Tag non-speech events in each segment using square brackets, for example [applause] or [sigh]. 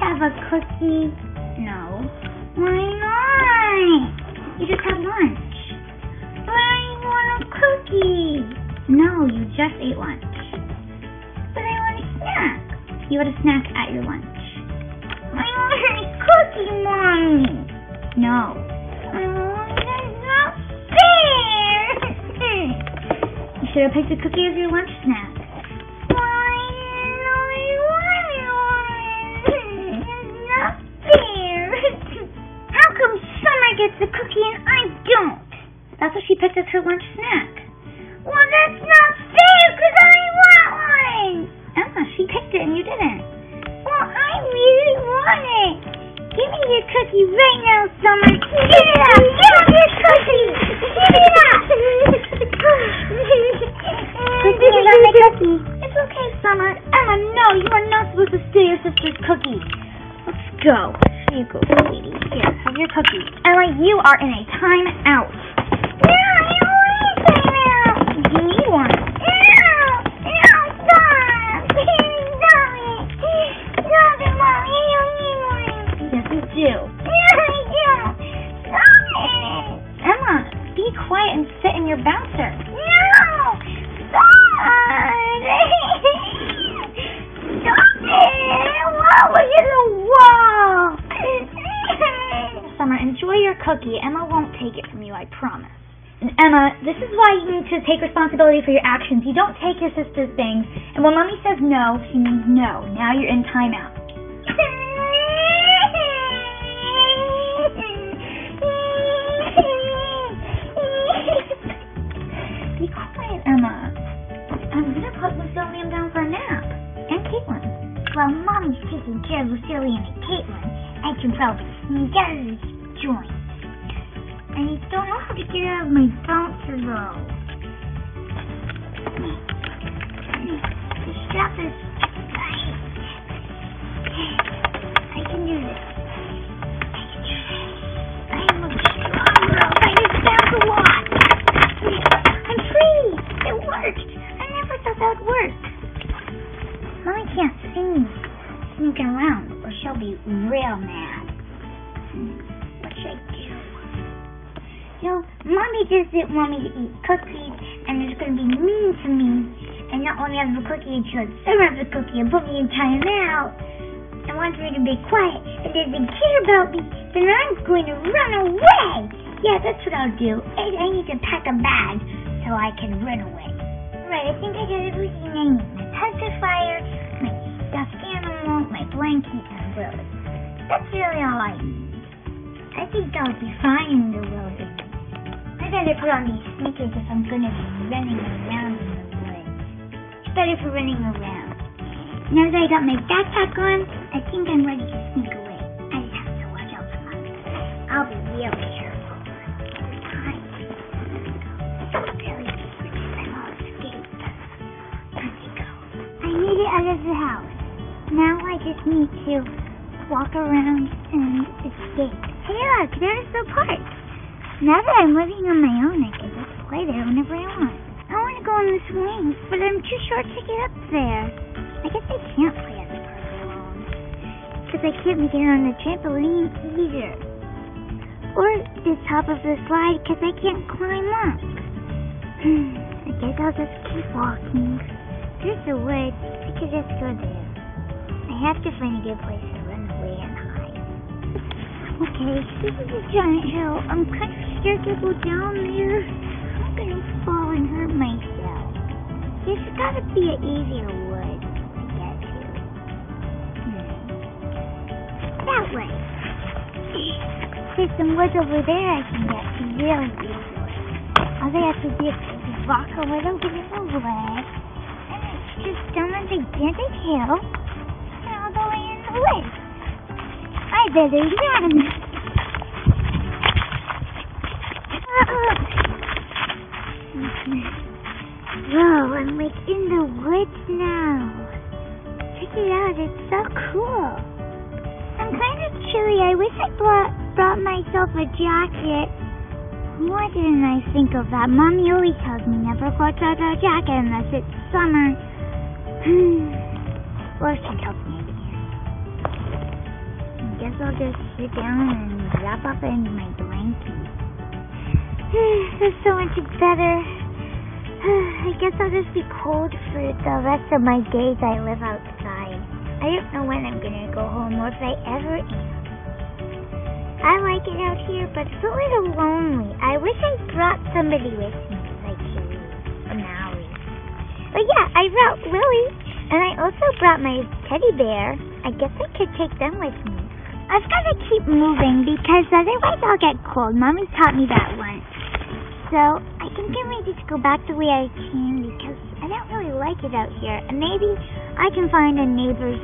have a cookie? No. Why not? You just had lunch. But I want a cookie. No, you just ate lunch. But I want a snack. You had a snack at your lunch. I want a cookie, Mommy. No. Oh, that's not fair. You should have picked a cookie as your lunch snack. Gets the cookie and I don't? That's what she picked as her lunch snack. Well, that's not fair because I want one. Emma, she picked it and you didn't. Well, I really want it. Give me your cookie right now, Summer. Give it up. Give me your cookie. Give it up. Cookie, you got my cookie. It's okay, Summer. Emma, no, you are not supposed to steal your sister's cookie. Let's go. Here you go, sweetie. Here, have your cookie. Emma, you are in a timeout. To take responsibility for your actions. You don't take your sister's things, and when mommy says no, she means no. Now you're in timeout. Be quiet, Emma. I'm gonna put Liam down for a nap. And Caitlin. While Mommy's taking care of Lucille and Caitlin, I can probably sneak out of this joint. I don't know how to get out of my bouncer though. The. I can do this. I can do this. I am a strong girl. I just bounce a lot. I'm free. It worked. I never thought that would work. Mommy can't see me sneaking around, or she'll be real mad. What should I do? You Mommy just didn't want me to eat cookies, and is going to be mean to me, and not only have the cookie, and she'll serve the cookie and put me in timeout, and wants me to be quiet, and doesn't care about me, then I'm going to run away. Yeah, that's what I'll do. And I need to pack a bag so I can run away. Right, I think I got everything I need. My pacifier, my stuffed animal, my blanket, and Willie. That's really all I need. I think I'll be fine in the wilderness. I better put on these sneakers if I'm gonna be running around better for running around. Now that I got my backpack on, I think I'm ready to sneak away. I just have to watch out for mommy. I'll be real careful. I made it out of the house. Now I just need to walk around and escape. Hey look, there's the park. Now that I'm living on my own, I can just play there whenever I want. To go on the swings, but I'm too short to get up there. I guess I can't play at the park alone. Because I can't get on the trampoline either. Or the top of the slide because I can't climb up. [sighs] I guess I'll just keep walking. There's the woods. I could just go there. I have to find a good place to run away and hide. Okay, this is a giant hill. I'm kind of scared to go down there. I'm gonna fall hurt myself. There's gotta be an easier wood to get to. Hmm. That way. There's some woods over there I can get to really easily. All I have to do is walk a little bit way. And it's just down a gigantic hill. And all the way in the woods. I better run. Whoa, I'm like in the woods now. Check it out, it's so cool. I'm kind of chilly. I wish I brought, brought myself a jacket. Why didn't I think of that? Mommy always tells me never go without a jacket unless it's summer. [sighs] or she tells me again. I'll just sit down and wrap up in my blanket. That's so much better. [sighs] I guess I'll just be cold for the rest of my days I live outside. I don't know when I'm gonna go home or if I ever. I like it out here, but it's a little lonely. I wish I brought somebody with me, like Maui. But yeah, I brought Lily, and I also brought my teddy bear. I guess I could take them with me. I've got to keep moving because otherwise I'll get cold. Mommy taught me that once. So I think I might just go back the way I came because I don't really like it out here. And maybe I can find a neighbor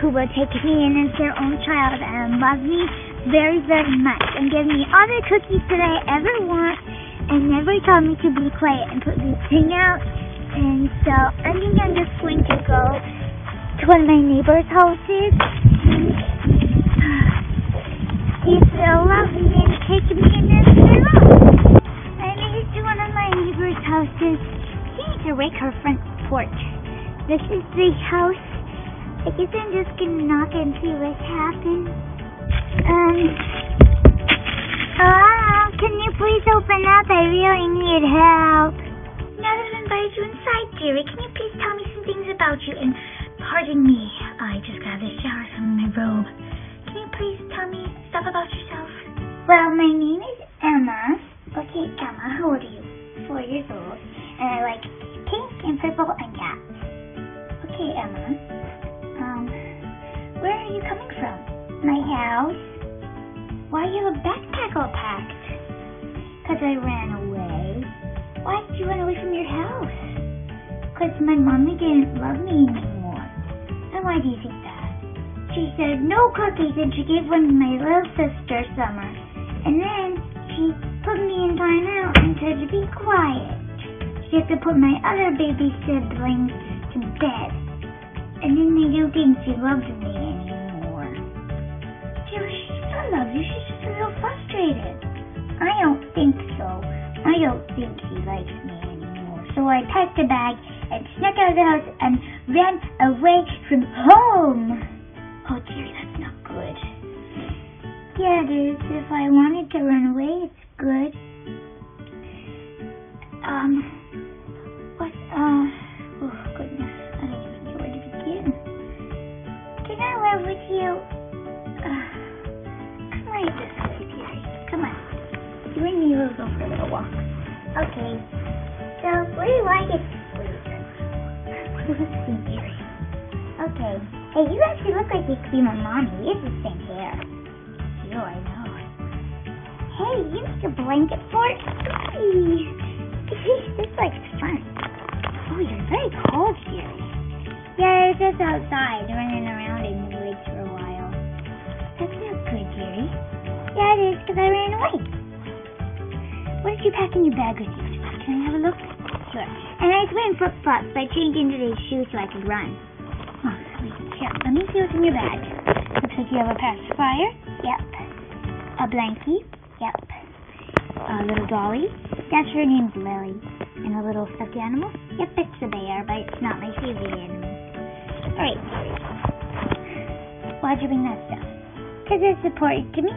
who will take me in as their own child and love me very, very much and give me all the cookies that I ever want and never tell me to be quiet and put me thing out. And so I think I'm just going to go to one of my neighbor's houses. [sighs] If they'll love me and take me in as their own. I made it to one of my neighbor's houses. She needs to rake her front porch. This is the house. I guess I'm just gonna knock and see what happens. Um. Hello, can you please open up? I really need help. Now that I've invited you inside, dearie, can you please tell me some things about you? And pardon me, I just got out of the shower, so I'm in my robe. Can you please tell me stuff about yourself? Well, my name is Emma. Okay, Emma, how old are you? Four years old. And I like pink and purple and cats. Okay, Emma. Um, where are you coming from? My house. Why you have a backpack all packed? Because I ran away. Why did you run away from your house? Because my mommy didn't love me anymore. And why do you think that? She said no cookies and she gave one to my little sister, Summer. And then she put me in timeout and said to be quiet. She had to put my other baby siblings to bed. And then they don't think she loves me anymore. Taylor, she still loves you. She's just a little frustrated. I don't think so. I don't think she likes me anymore. So I packed a bag and snuck out of the house and ran away from home. Oh, dearie, that's not good. Yeah, it is. If I wanted to run away, good. Um, what, uh, oh, goodness. I don't even know where to begin. Can I live with you? Uh, right this way. Come on. You and me will go for a little walk. Okay. So, what do you like it? Let's see, dearie. Okay. Hey, you actually look like you could be my mommy. Have the same blanket for it? [laughs] this looks fun. Oh, you're very cold, dearie. Yeah, it's just outside, running around in the woods for a while. That's not good, dearie. Yeah, it is, because I ran away. What did you pack in your bag with you? Can I have a look? Sure. And I was wearing flip-flops, but I changed into these shoes so I could run. Oh, sweet. Here, let me see what's in your bag. Looks like you have a pacifier. Yep. A blankie. Yep. A little dolly. That's her name's Lily. And a little stuffed animal. Yep, it's a bear, but it's not my favorite animal. Alright. Why'd you bring that stuff? Because it's important to me.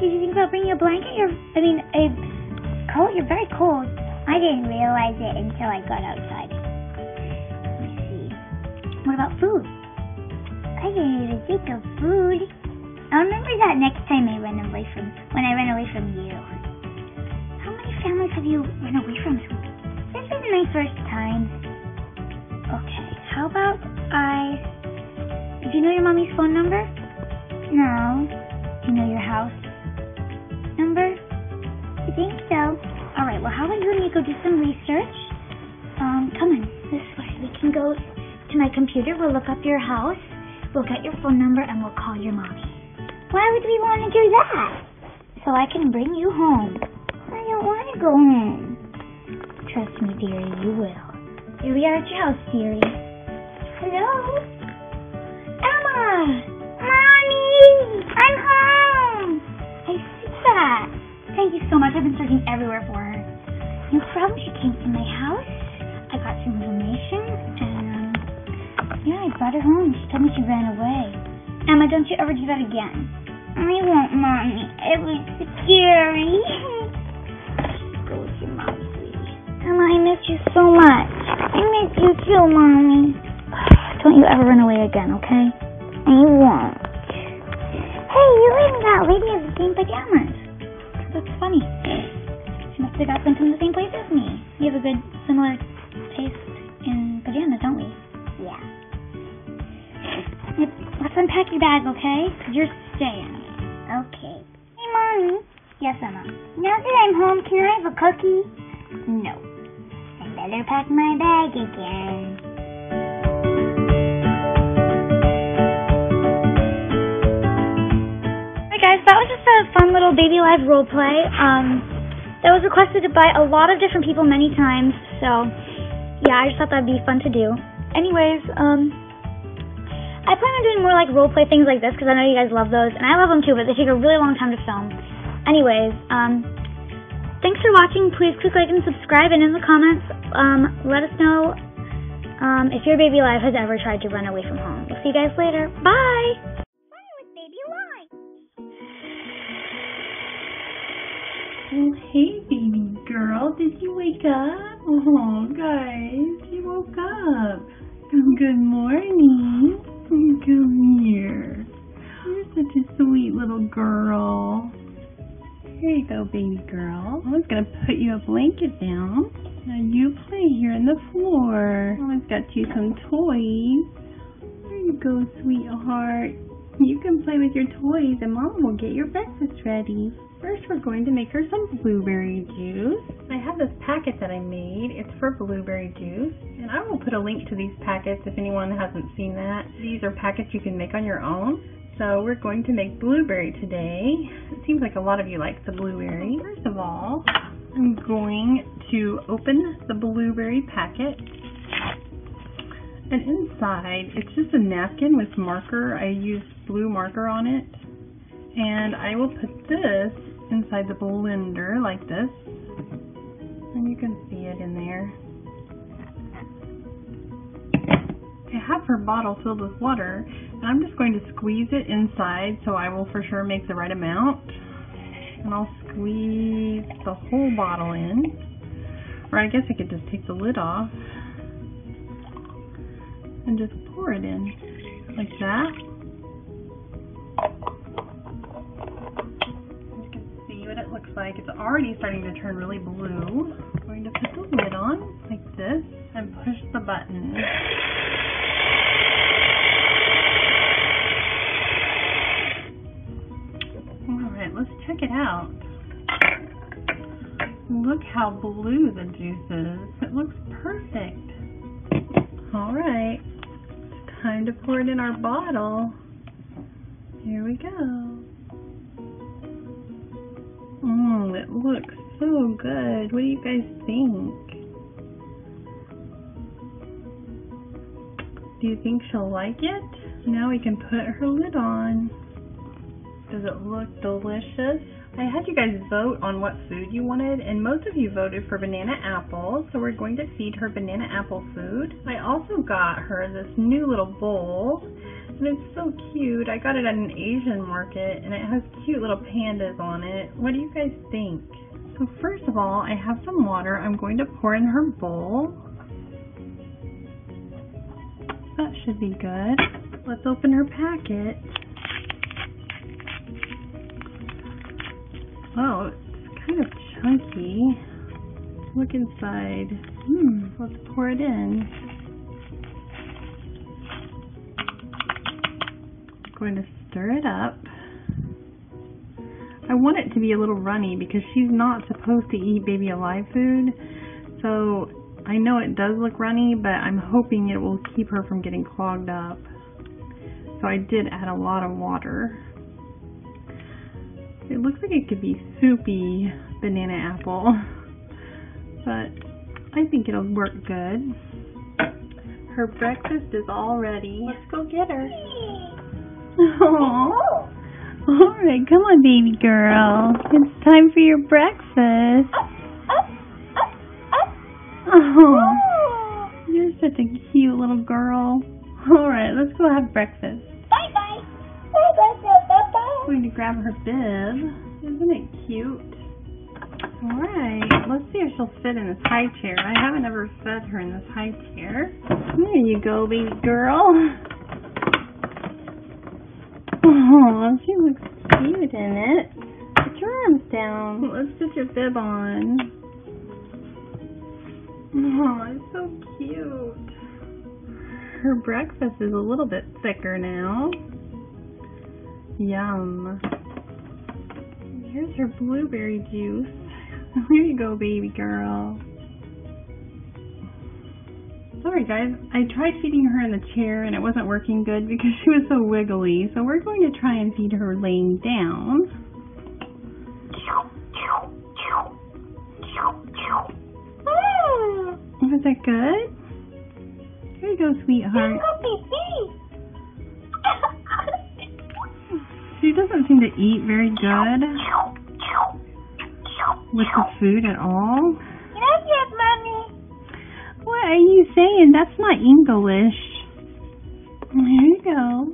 Did you think about bringing a blanket? You're, I mean, a coat? You're very cold. I didn't realize it until I got outside. Let me see. What about food? I didn't even think of food. I'll remember that next time I run away from when I run away from you. How have you run away from? This is my first time. Okay. How about I? Do you know your mommy's phone number? No. Do you know your house number? I think so. All right. Well, how about you and me go do some research? Um, come on, this way. We can go to my computer. We'll look up your house. We'll get your phone number and we'll call your mommy. Why would we want to do that? So I can bring you home. To go home. Trust me, dearie, you will. Here we are at your house, dearie. Hello? Emma! Mommy! I'm home! I see that. Thank you so much. I've been searching everywhere for her. No problem. She came to my house. I got some information and yeah, I brought her home. She told me she ran away. Emma, don't you ever do that again. I won't, Mommy. It was scary. Go with your mom, sweetie. Emma, I miss you so much. I miss you too, Mommy. [sighs] Don't you ever run away again, okay? I won't. Hey, you even got Lady of the same pajamas. That's funny. She must have got them from the same place as me. We have a good similar taste in pajamas, don't we? Yeah. Let's unpack your bag, okay? Because you're staying. Okay. Hey, Mommy. Yes, Emma. Now that I'm home, can I have a cookie? No. I better pack my bag again. Guys, that was just a fun little baby alive role play. Um, that was requested to by a lot of different people many times, so yeah, I just thought that'd be fun to do. Anyways, um, I plan on doing more like role play things like this because I know you guys love those, and I love them too, but they take a really long time to film. Anyways, um, thanks for watching. Please click like and subscribe, and in the comments, um, let us know um, if your baby alive has ever tried to run away from home. We'll see you guys later. Bye. Oh, hey, baby girl. Did you wake up? Oh, guys, you woke up. Oh, good morning. Come here. You're such a sweet little girl. Here you go, baby girl. Mama's gonna put you a blanket down. Now you play here on the floor. Mama's got you some toys. There you go, sweetheart. You can play with your toys and Mama will get your breakfast ready. First, we're going to make her some blueberry juice. I have this packet that I made. It's for blueberry juice. And I will put a link to these packets if anyone hasn't seen that. These are packets you can make on your own. So we're going to make blueberry today. It seems like a lot of you like the blueberry. First of all, I'm going to open the blueberry packet. And inside, it's just a napkin with marker. I used blue marker on it. And I will put this inside the blender like this. And you can see it in there. I have her bottle filled with water, I'm just going to squeeze it inside so I will for sure make the right amount. And I'll squeeze the whole bottle in. Or I guess I could just take the lid off and just pour it in like that. You can see what it looks like. It's already starting to turn really blue. I'm going to put the lid on like this and push the button. Let's check it out. Look how blue the juice is. It looks perfect. Alright, it's time to pour it in our bottle. Here we go. Mmm, it looks so good. What do you guys think? Do you think she'll like it? Now we can put her lid on. Does it look delicious? I had you guys vote on what food you wanted, and most of you voted for banana apple, so we're going to feed her banana apple food. I also got her this new little bowl, and it's so cute. I got it at an Asian market, and it has cute little pandas on it. What do you guys think? So first of all, I have some water I'm going to pour in her bowl. That should be good. Let's open her packet. Oh, it's kind of chunky. Look inside. Hmm, let's pour it in. Going to stir it up. I want it to be a little runny because she's not supposed to eat baby alive food. So I know it does look runny, but I'm hoping it will keep her from getting clogged up. So I did add a lot of water. It looks like it could be soupy banana apple, but I think it'll work good. Her breakfast is all ready. Let's go get her. Aww. All right, come on, baby girl. It's time for your breakfast. Oh, you're such a cute little girl. All right, let's go have breakfast. Going to grab her bib. Isn't it cute? Alright, let's see if she'll fit in this high chair. I haven't ever fed her in this high chair. There you go, baby girl. Oh, she looks cute in it. Put your arms down. Let's put your bib on. Oh, it's so cute. Her breakfast is a little bit thicker now. Yum. Here's her blueberry juice. [laughs] Here you go, baby girl. Sorry guys, I tried feeding her in the chair and it wasn't working good because she was so wiggly. So we're going to try and feed her laying down. Ah! Was that good? Here you go, sweetheart. She doesn't seem to eat very good with the food at all. Yes, yes, mommy. What are you saying? That's not English. There you go.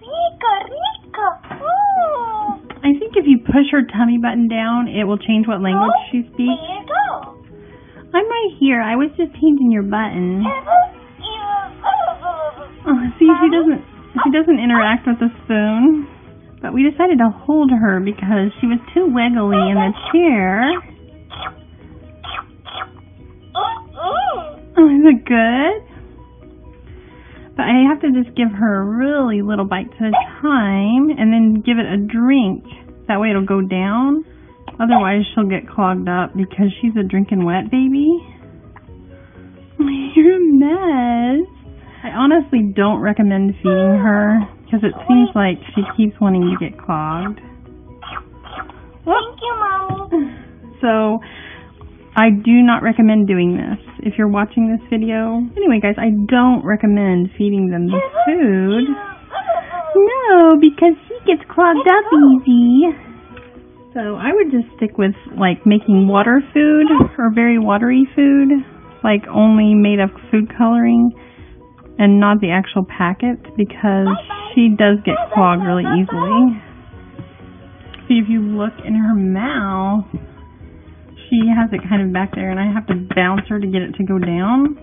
Rico, Rico. Oh. I think if you push her tummy button down, it will change what language she oh, speaks. Where you go? I'm right here. I was just changing your button. Oh, see, she doesn't she doesn't interact with the spoon. But we decided to hold her because she was too wiggly in the chair. Oh, oh is it good? But I have to just give her a really little bites at a time and then give it a drink. That way it'll go down. Otherwise she'll get clogged up because she's a drinking wet baby. [laughs] You're a mess. I honestly don't recommend feeding her because it seems like she keeps wanting to get clogged. Thank you, mommy. [laughs] So I do not recommend doing this if you're watching this video. Anyway, guys, I don't recommend feeding them the food. [laughs] No, because she gets clogged up easy. So I would just stick with like making water food or very watery food, like only made of food coloring and not the actual packet because she does get clogged really easily. See if you look in her mouth, she has it kind of back there and I have to bounce her to get it to go down.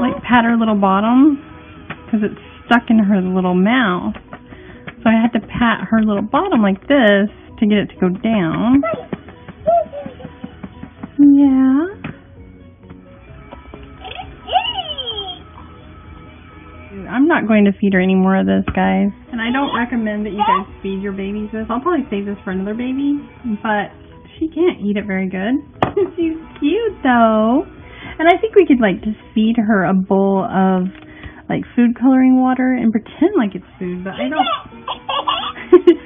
Like pat her little bottom because it's stuck in her little mouth. So I had to pat her little bottom like this to get it to go down. Yeah. Not going to feed her any more of this, guys. And I don't recommend that you guys feed your babies this. I'll probably save this for another baby, but she can't eat it very good. [laughs] She's cute, though. And I think we could, like, just feed her a bowl of, like, food coloring water and pretend like it's food, but I don't... [laughs]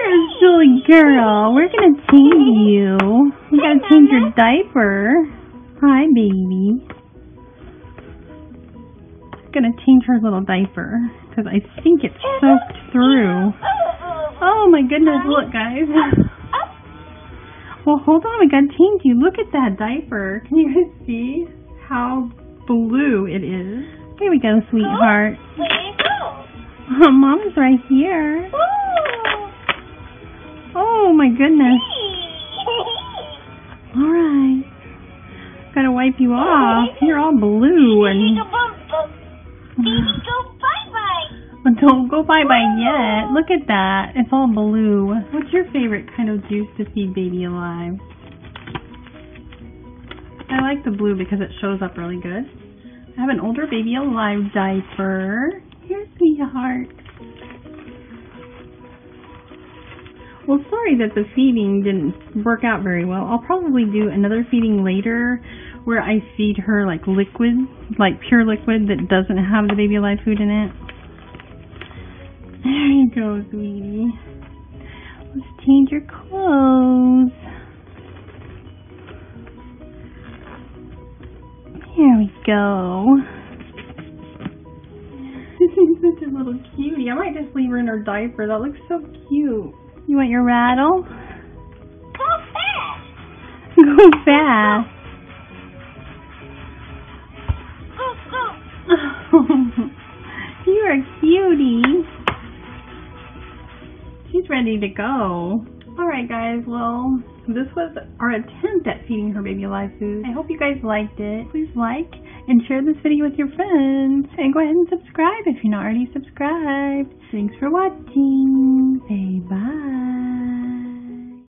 You're a silly girl. We're gonna change you. We gotta change your diaper. Hi, baby. Gonna change her little diaper because I think it's soaked through. Oh my goodness! Look, guys. Well, hold on. We gotta change you. Look at that diaper. Can you guys see how blue it is? Here we go, sweetheart. Oh, Mama's right here. Oh my goodness. All right. Gotta wipe you off. You're all blue and. Baby, go bye-bye. Don't go bye bye yet. Look at that. It's all blue. What's your favorite kind of juice to feed baby alive? I like the blue because it shows up really good. I have an older baby alive diaper. Here, sweetheart. Well, sorry that the feeding didn't work out very well. I'll probably do another feeding later where I feed her like liquid, like pure liquid that doesn't have the baby alive food in it. There you go, sweetie. Let's change your clothes. Here we go. She's [laughs] such a little cutie. I might just leave her in her diaper. That looks so cute. You want your rattle? Go fast. [laughs] Go fast. [laughs] You're a cutie. She's ready to go. Alright guys, well, this was our attempt at feeding her baby alive food. I hope you guys liked it. Please like and share this video with your friends. And go ahead and subscribe if you're not already subscribed. Thanks for watching. Say bye.